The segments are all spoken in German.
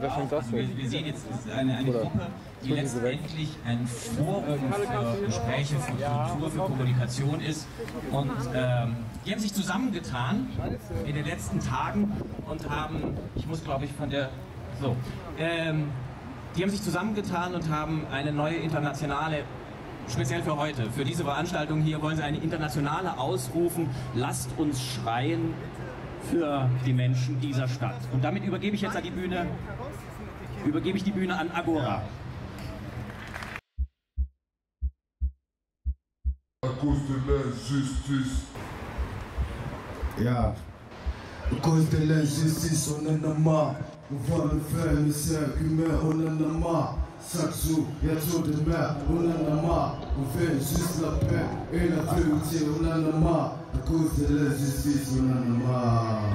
Wer fängt das wir, denn? wir sehen jetzt eine, eine Gruppe, die letztendlich ein Forum für Gespräche, für Kultur, für Kommunikation ist. Und ähm, die haben sich zusammengetan in den letzten Tagen und haben, ich muss glaube ich von der, so, ähm, die haben sich zusammengetan und haben eine neue internationale Speziell für heute, für diese Veranstaltung hier wollen sie eine internationale ausrufen. Lasst uns schreien für die Menschen dieser Stadt. Und damit übergebe ich jetzt an die Bühne, übergebe ich die Bühne an Agora. Yeah. À cause de l'injustice, on en a marre. On voit le frère et sœurs humains, on en a marre. Chaque jour, y a trop de merde, on en a marre. On fait juste la paix et la vérité, on en a marre. À cause de l'injustice, on en a marre.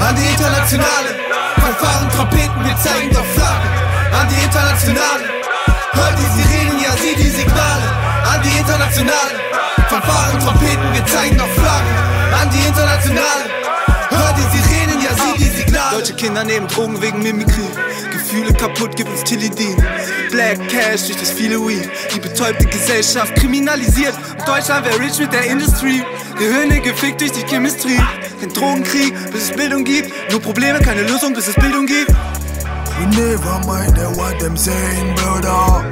An die Internationale, Fanfaren, Trompeten, wir zeigen doch Flagge. An die Internationale, hör die Sirenen, ja sieh die Signale. An die Internationale, Fanfaren, Trompeten, wir zeigen doch Flagge. An die Internationale, hör die Sirenen, ja sieh die Signale. Deutsche Kinder nehmen Drogen wegen Mimikry. Gefühle kaputt, gibt uns Tilidin. Black Cash durch das viele Weed. Die betäubte Gesellschaft kriminalisiert. Und Deutschland wäre rich mit der Industrie. Gehirne gefickt durch die Chemistry. Den Drogenkrieg, bis es Bildung gibt. Nur Probleme, keine Lösung, bis es Bildung gibt. We never mind them what them saying, brother.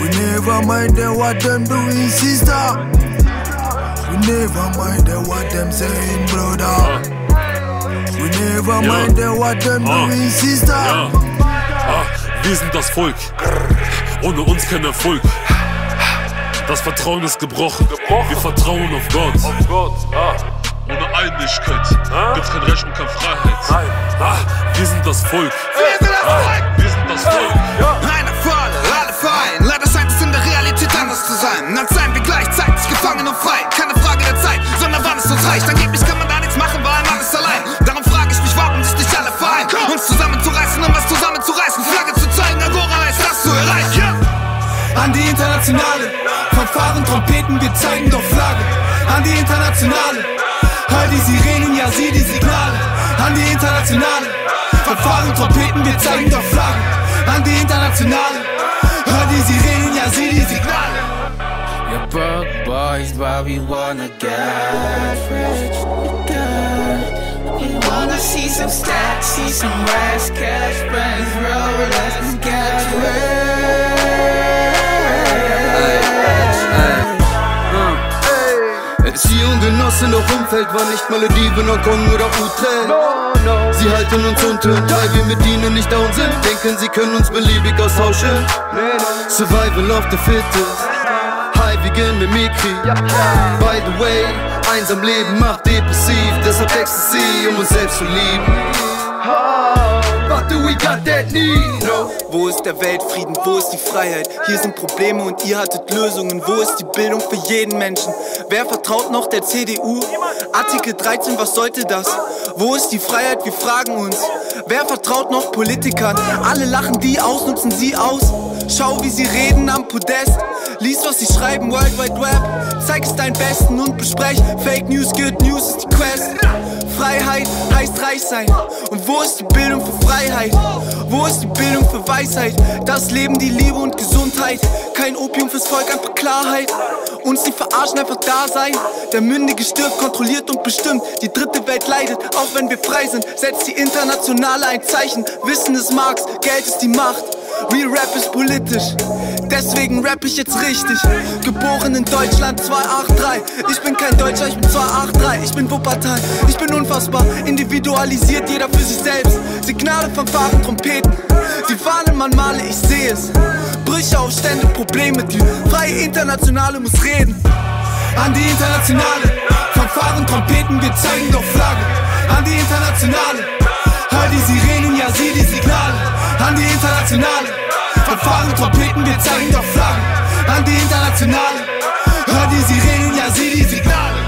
We never mind them what them doing, sister. We never mind them what them saying, brother. We never mind them what them doing, sister. Ja. Ah, wir sind das Volk. Ohne uns kein Erfolg. Das Vertrauen ist gebrochen. Wir vertrauen auf Gott. Ohne Einigkeit gibt's kein Recht und keine Freiheit. Ah, wir sind das Volk. Ah, Wir sind das Volk. Eine für alle, alle für einen. Leider scheint es in der Realität anders zu sein. Als seien wir gleichzeitig gefangen und frei. Keine Frage der Zeit, sondern wann es uns reicht. Angeblich kann man da nichts machen, weil man ist allein. Darum frage ich mich, warum sich nicht alle vereinen. Uns zusammenzureißen, um was zusammenzureißen. Flagge zu zeigen, Agora ist das zu erreichen. An die Internationale, Fanfaren, Trompeten, wir zeigen doch Flagge. An die Internationale, die Sirenen, ja sieh die Signale. An die Internationale, Fanfaren, Trompeten, wir zeigen doch Flagge. An die Internationale, hör die Sirenen, ja sieh die Signale. We're broke boys, but we wanna get rich. We wanna see some stacks, see some racks, cash friends, roll, let's get rich. Erziehung in doch Umfeld war nicht Malediven, Hongkong oder Utrecht. Sie halten uns unten, weil wir mit ihnen nicht down sind. Denken, sie können uns beliebig austauschen. Survival of the fittest. High gehen Mimikry. By the way, einsam Leben macht depressiv. Deshalb Ecstasy, um uns selbst zu lieben. Do we got that need? Wo ist der Weltfrieden? Wo ist die Freiheit? Hier sind Probleme und ihr hattet Lösungen. Wo ist die Bildung für jeden Menschen? Wer vertraut noch der CDU? Artikel 13, was sollte das? Wo ist die Freiheit? Wir fragen uns. Wer vertraut noch Politikern? Alle lachen die aus, nutzen sie aus. Schau, wie sie reden am Podest. Lies, was sie schreiben, World Wide Web. Zeig es deinen Besten und besprech. Fake News, Good News ist die Quest. Freiheit heißt reich sein. Und wo ist die Bildung für Freiheit? Wo ist die Bildung für Weisheit? Das Leben, die Liebe und Gesundheit. Kein Opium fürs Volk, einfach Klarheit. Uns die verarschen, einfach da sein. Der Mündige stirbt, kontrolliert und bestimmt. Die dritte Welt leidet, auch wenn wir frei sind. Setzt die Internationale ein Zeichen. Wissen ist Marx, Geld ist die Macht. Real Rap ist politisch. Deswegen rap ich jetzt richtig. Geboren in Deutschland 283. Ich bin kein Deutscher, ich bin 283. Ich bin Wuppertal, ich bin unfassbar. Individualisiert jeder für sich selbst. Signale, Fanfaren, Trompeten. Sie warnen, man male, ich sehe es. Brüche, Aufstände, Probleme. Die freie Internationale muss reden. An die Internationale. Fanfaren, Trompeten, wir zeigen doch Flagge. An die Internationale. Hör die Sirenen, ja sieh die Signale. An die Internationale. Fanfaren, Trompeten, wir zeigen doch Flagge. An die Internationale. Hör die Sirenen, ja sieh die Signale.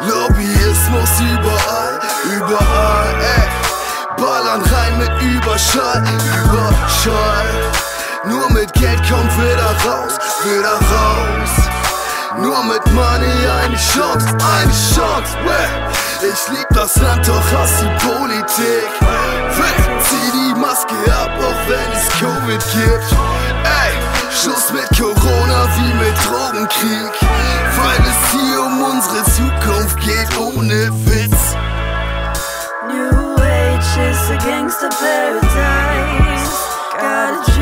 Lobbyismus überall, überall, ey. Ballern rein mit Überschall, Überschall. mit Geld kommt wieder raus, wieder raus. Nur mit Money eine Chance, eine Chance. Weh. Ich lieb das Land, doch hasse die Politik. Weh. Zieh die Maske ab, auch wenn es Covid gibt. Ey, Schluss mit Corona wie mit Drogenkrieg. Weil es hier um unsere Zukunft geht, ohne Witz. New age is a gangster paradise. Got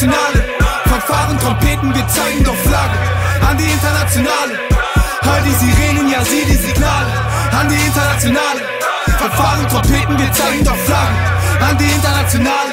Internationale, Fanfaren, Trompeten, wir zeigen doch Flagge. An die Internationale, hör die Sirenen, ja sieh die Signale. An die Internationale, Fanfaren, Trompeten, wir zeigen doch Flagge. An die Internationale,